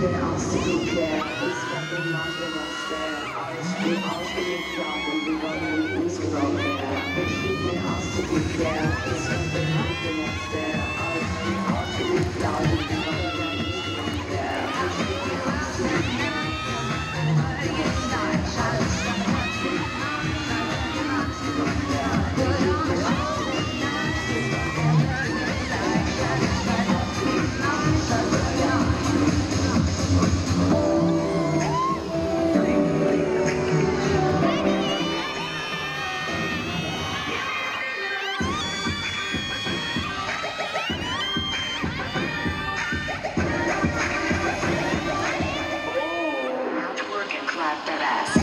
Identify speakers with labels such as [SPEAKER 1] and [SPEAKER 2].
[SPEAKER 1] bin auszukehren, ist von Yes!